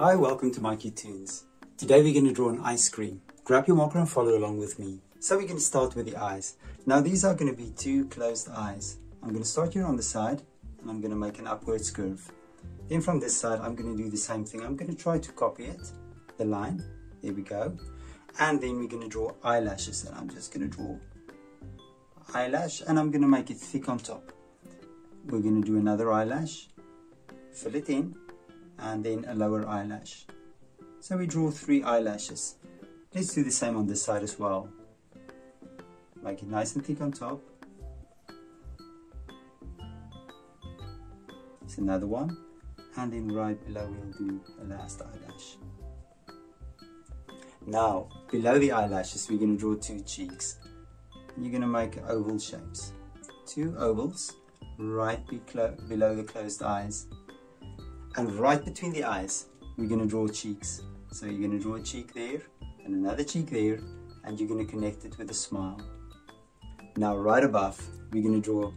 Hi, welcome to My Cute Toons. Today we're going to draw an ice cream. Grab your marker and follow along with me. So we're going to start with the eyes. Now these are going to be two closed eyes. I'm going to start here on the side and I'm going to make an upwards curve. Then from this side I'm going to do the same thing. I'm going to try to copy it, the line. There we go. And then we're going to draw eyelashes and I'm just going to draw eyelash and I'm going to make it thick on top. We're going to do another eyelash, fill it in and then a lower eyelash. So we draw three eyelashes. Let's do the same on this side as well. Make it nice and thick on top. It's another one. And then right below we'll do a last eyelash. Now, below the eyelashes, we're going to draw two cheeks. You're going to make oval shapes. Two ovals right be below the closed eyes and right between the eyes we're going to draw cheeks. So you're going to draw a cheek there and another cheek there and you're going to connect it with a smile. Now right above we're going to draw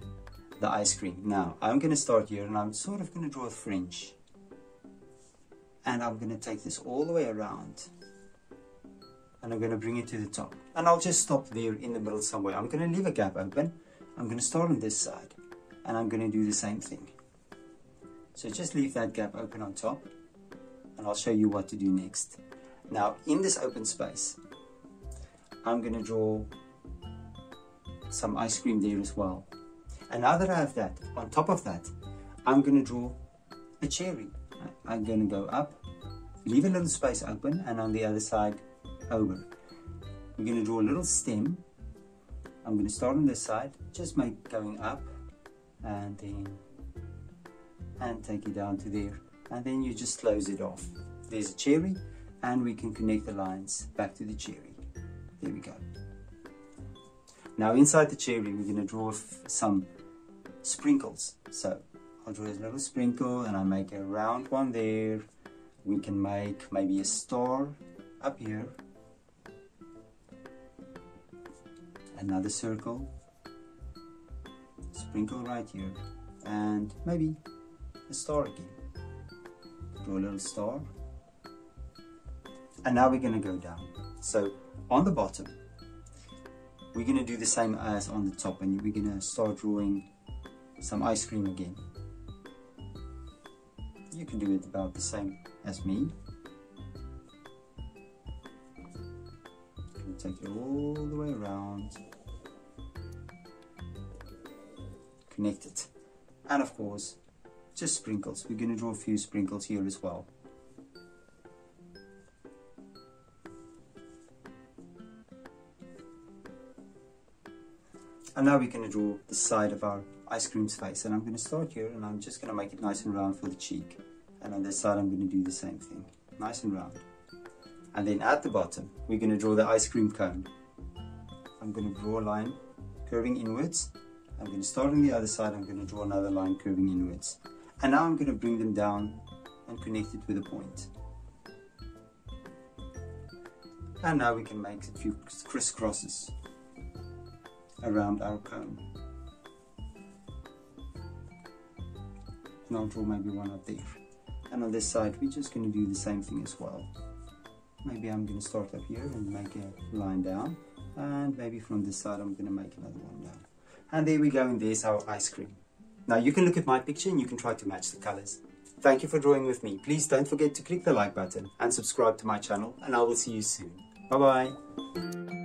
the ice cream. Now I'm going to start here and I'm sort of going to draw a fringe. And I'm going to take this all the way around and I'm going to bring it to the top. And I'll just stop there in the middle somewhere. I'm going to leave a gap open. I'm going to start on this side and I'm going to do the same thing so just leave that gap open on top and I'll show you what to do next. Now in this open space, I'm going to draw some ice cream there as well. And now that I have that, on top of that, I'm going to draw a cherry. I'm going to go up, leave a little space open and on the other side over. I'm going to draw a little stem. I'm going to start on this side, just make going up and then and take it down to there. And then you just close it off. There's a cherry and we can connect the lines back to the cherry. There we go. Now inside the cherry we're going to draw some sprinkles. So I'll draw a little sprinkle and I make a round one there. We can make maybe a star up here. Another circle. Sprinkle right here. And maybe star again. Draw a little star. And now we're going to go down. So on the bottom, we're going to do the same as on the top and we're going to start drawing some ice cream again. You can do it about the same as me. take it all the way around. Connect it. And of course, just sprinkles. We're going to draw a few sprinkles here as well. And now we're going to draw the side of our ice cream's face. And I'm going to start here and I'm just going to make it nice and round for the cheek. And on this side I'm going to do the same thing. Nice and round. And then at the bottom, we're going to draw the ice cream cone. I'm going to draw a line curving inwards. I'm going to start on the other side. I'm going to draw another line curving inwards. And now I'm going to bring them down and connect it with a point. And now we can make a few crisscrosses around our cone. And I'll draw maybe one up there. And on this side, we're just going to do the same thing as well. Maybe I'm going to start up here and make a line down. And maybe from this side, I'm going to make another one down. And there we go, and there's our ice cream. Now you can look at my picture and you can try to match the colors. Thank you for drawing with me. Please don't forget to click the like button and subscribe to my channel and I will see you soon. Bye bye.